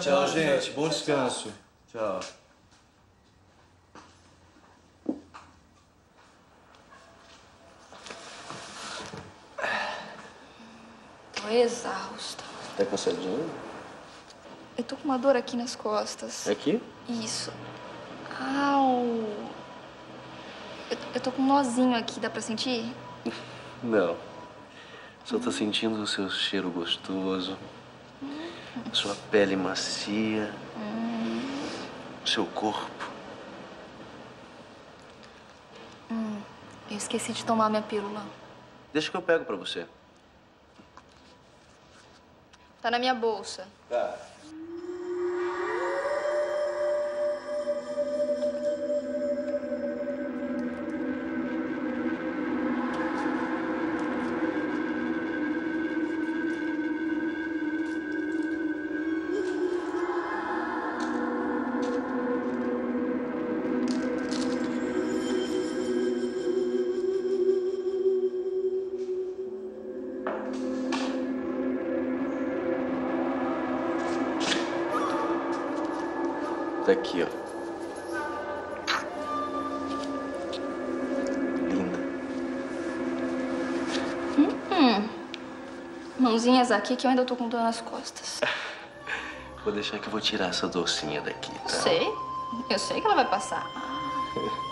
Tchau, gente. Bom descanso. Tchau. Tô exausta. Tá cansadinho? Eu tô com uma dor aqui nas costas. Aqui? Isso. Au. Eu, eu tô com um nozinho aqui, dá pra sentir? Não. Só tô sentindo o seu cheiro gostoso, sua pele macia, o seu corpo. Eu esqueci de tomar minha pílula. Deixa que eu pego pra você. Tá na minha bolsa. Tá. Tá aqui, ó. Linda. Mãozinhas aqui que eu ainda tô com dor nas costas. Vou deixar que eu vou tirar essa docinha daqui, tá? Sei. Eu sei que ela vai passar.